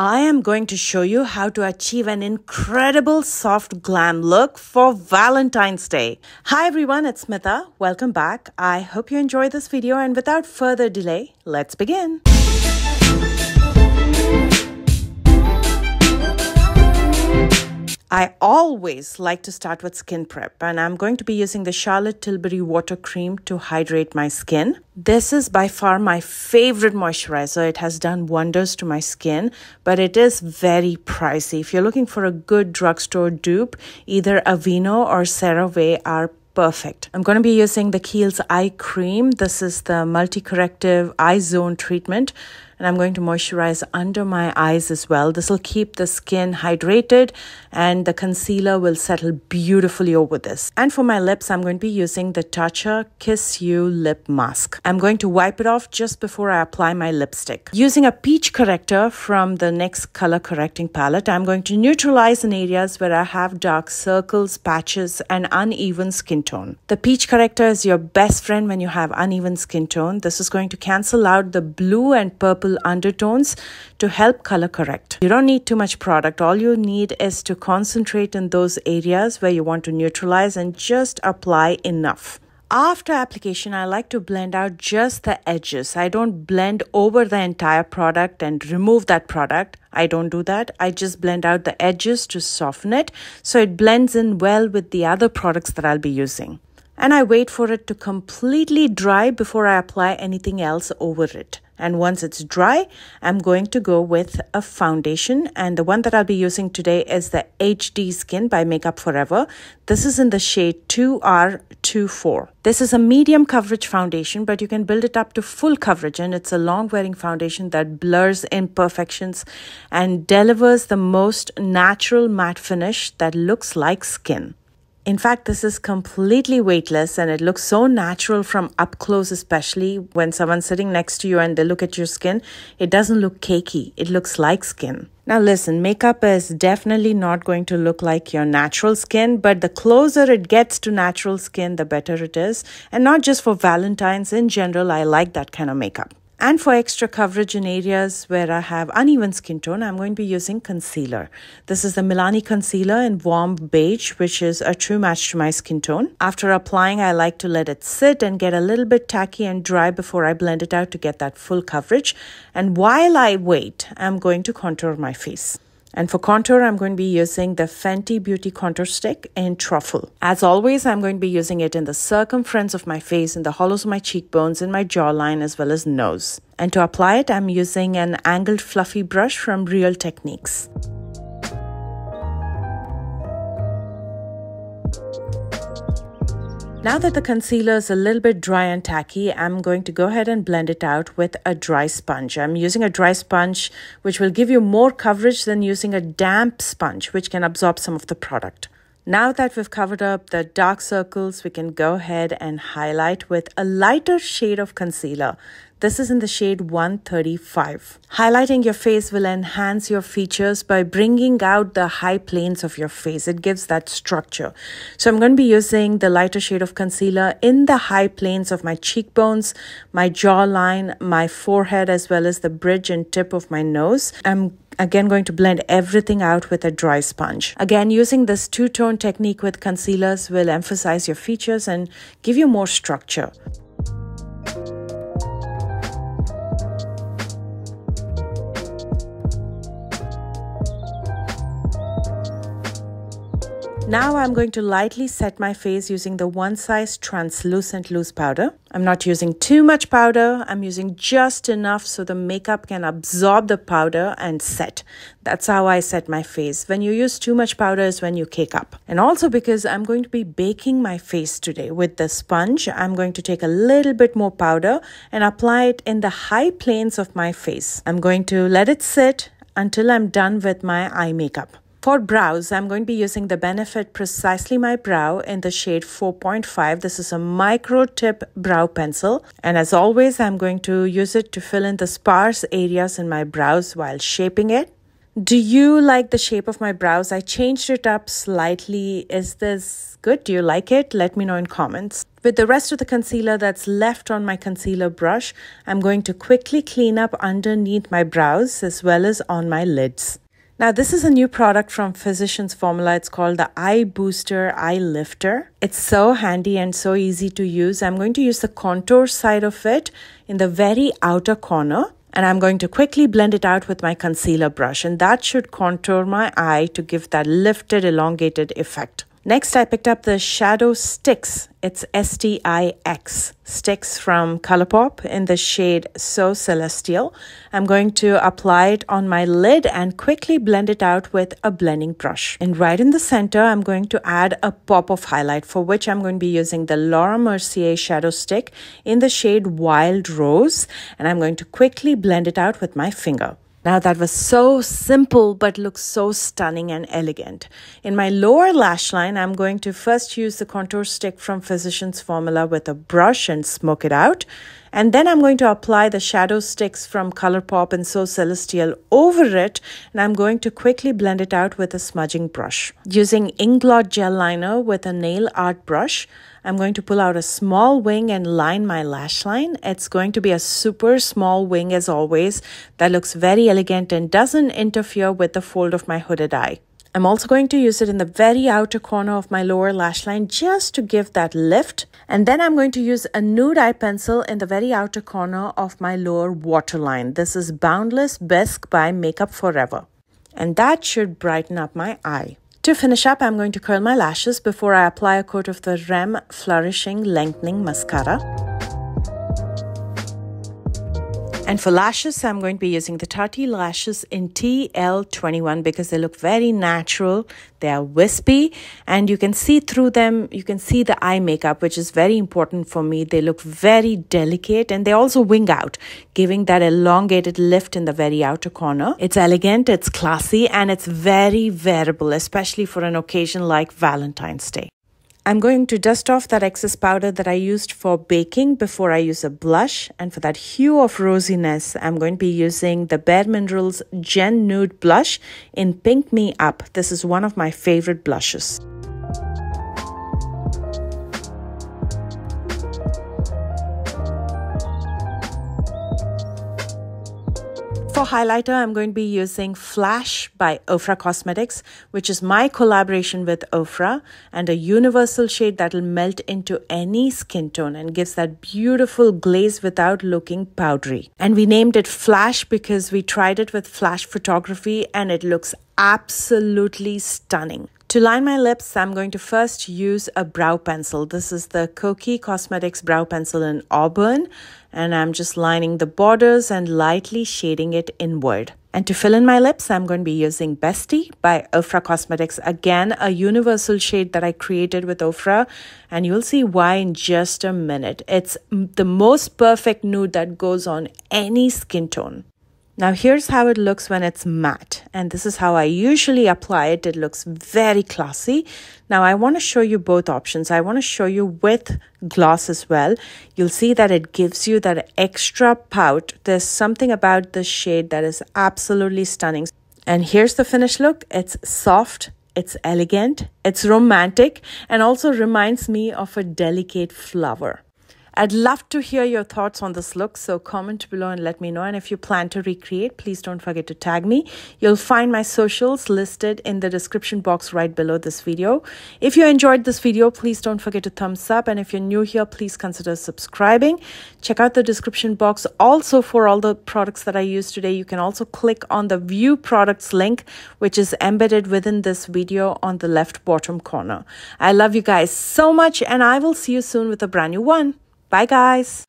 I am going to show you how to achieve an incredible soft glam look for Valentine's Day. Hi everyone, it's Smitha. Welcome back. I hope you enjoyed this video and without further delay, let's begin. I always like to start with skin prep and I'm going to be using the Charlotte Tilbury Water Cream to hydrate my skin. This is by far my favorite moisturizer. It has done wonders to my skin, but it is very pricey. If you're looking for a good drugstore dupe, either Aveeno or CeraVe are perfect. I'm going to be using the Kiehl's Eye Cream. This is the multi-corrective eye zone treatment and I'm going to moisturize under my eyes as well. This will keep the skin hydrated and the concealer will settle beautifully over this. And for my lips, I'm going to be using the Tatcha Kissu Lip Mask. I'm going to wipe it off just before I apply my lipstick. Using a peach corrector from the NYX color correcting palette, I'm going to neutralize in areas where I have dark circles, patches, and uneven skin tone. The peach corrector is your best friend when you have uneven skin tone. This is going to cancel out the blue and purple purple undertones to help color correct. You don't need too much product. All you need is to concentrate in those areas where you want to neutralize and just apply enough. After application, I like to blend out just the edges. I don't blend over the entire product and remove that product. I don't do that. I just blend out the edges to soften it so it blends in well with the other products that I'll be using. And I wait for it to completely dry before I apply anything else over it. And once it's dry, I'm going to go with a foundation. And the one that I'll be using today is the HD Skin by Makeup Forever. This is in the shade 2R24. This is a medium coverage foundation, but you can build it up to full coverage. And it's a long wearing foundation that blurs imperfections and delivers the most natural matte finish that looks like skin. In fact, this is completely weightless and it looks so natural from up close, especially when someone's sitting next to you and they look at your skin. It doesn't look cakey, it looks like skin. Now, listen, makeup is definitely not going to look like your natural skin, but the closer it gets to natural skin, the better it is. And not just for Valentine's, in general, I like that kind of makeup. And for extra coverage in areas where I have uneven skin tone, I'm going to be using concealer. This is the Milani concealer in warm beige, which is a true match to my skin tone. After applying, I like to let it sit and get a little bit tacky and dry before I blend it out to get that full coverage. And while I wait, I'm going to contour my face. And for contour, I'm going to be using the Fenty Beauty Contour Stick in Truffle. As always, I'm going to be using it in the circumference of my face, in the hollows of my cheekbones, in my jawline, as well as nose. And to apply it, I'm using an angled fluffy brush from Real Techniques. Now that the concealer is a little bit dry and tacky, I'm going to go ahead and blend it out with a dry sponge. I'm using a dry sponge which will give you more coverage than using a damp sponge which can absorb some of the product. Now that we've covered up the dark circles, we can go ahead and highlight with a lighter shade of concealer. This is in the shade 135. Highlighting your face will enhance your features by bringing out the high planes of your face. It gives that structure. So I'm going to be using the lighter shade of concealer in the high planes of my cheekbones, my jawline, my forehead, as well as the bridge and tip of my nose. I'm again going to blend everything out with a dry sponge. Again, using this two-tone technique with concealers will emphasize your features and give you more structure. Now I'm going to lightly set my face using the One Size Translucent Loose Powder. I'm not using too much powder. I'm using just enough so the makeup can absorb the powder and set. That's how I set my face. When you use too much powder is when you cake up. And also because I'm going to be baking my face today with the sponge, I'm going to take a little bit more powder and apply it in the high planes of my face. I'm going to let it sit until I'm done with my eye makeup. For brows, I'm going to be using the Benefit Precisely My Brow in the shade 4.5. This is a micro tip brow pencil. And as always, I'm going to use it to fill in the sparse areas in my brows while shaping it. Do you like the shape of my brows? I changed it up slightly. Is this good? Do you like it? Let me know in comments. With the rest of the concealer that's left on my concealer brush, I'm going to quickly clean up underneath my brows as well as on my lids. Now, this is a new product from Physicians Formula. It's called the Eye Booster Eye Lifter. It's so handy and so easy to use. I'm going to use the contour side of it in the very outer corner. And I'm going to quickly blend it out with my concealer brush. And that should contour my eye to give that lifted, elongated effect. Next, I picked up the Shadow Stix. It's S-T-I-X. Stix from Colourpop in the shade So Celestial. I'm going to apply it on my lid and quickly blend it out with a blending brush. And right in the center, I'm going to add a pop of highlight for which I'm going to be using the Laura Mercier Shadow Stick in the shade Wild Rose. And I'm going to quickly blend it out with my finger. Now that was so simple but looks so stunning and elegant. In my lower lash line, I'm going to first use the contour stick from Physicians Formula with a brush and smoke it out. And then I'm going to apply the shadow stix from Colourpop and So Celestial over it. And I'm going to quickly blend it out with a smudging brush. Using Inglot gel liner with a nail art brush, I'm going to pull out a small wing and line my lash line. It's going to be a super small wing as always that looks very elegant and doesn't interfere with the fold of my hooded eye. I'm also going to use it in the very outer corner of my lower lash line just to give that lift. And then I'm going to use a nude eye pencil in the very outer corner of my lower waterline. This is Boundless Bisque by Makeup Forever. And that should brighten up my eye. To finish up, I'm going to curl my lashes before I apply a coat of the Rem Flourishing Lengthening Mascara. And for lashes, I'm going to be using the Tati lashes in TL21 because they look very natural. They are wispy and you can see through them. You can see the eye makeup, which is very important for me. They look very delicate and they also wing out, giving that elongated lift in the very outer corner. It's elegant, it's classy, and it's very wearable, especially for an occasion like Valentine's Day. I'm going to dust off that excess powder that I used for baking before I use a blush. And for that hue of rosiness, I'm going to be using the Bare Minerals Gen Nude Blush in Pink Me Up. This is one of my favorite blushes. For highlighter, I'm going to be using Flash by Ofra Cosmetics, which is my collaboration with Ofra and a universal shade that will melt into any skin tone and gives that beautiful glaze without looking powdery. And we named it Flash because we tried it with flash photography and it looks absolutely stunning. To line my lips, I'm going to first use a brow pencil. This is the Kokie Cosmetics Brow Pencil in Auburn. And I'm just lining the borders and lightly shading it inward. And to fill in my lips, I'm going to be using Bestie by Ofra Cosmetics. Again, a universal shade that I created with Ofra. And you'll see why in just a minute. It's the most perfect nude that goes on any skin tone. Now here's how it looks when it's matte and this is how I usually apply it. It looks very classy. Now I want to show you both options. I want to show you with gloss as well. You'll see that it gives you that extra pout. There's something about this shade that is absolutely stunning. And here's the finished look. It's soft, it's elegant, it's romantic and also reminds me of a delicate flower. I'd love to hear your thoughts on this look, so comment below and let me know. And if you plan to recreate, please don't forget to tag me. You'll find my socials listed in the description box right below this video. If you enjoyed this video, please don't forget to thumbs up. And if you're new here, please consider subscribing. Check out the description box also for all the products that I use today. You can also click on the view products link, which is embedded within this video on the left bottom corner. I love you guys so much and I will see you soon with a brand new one. Bye, guys.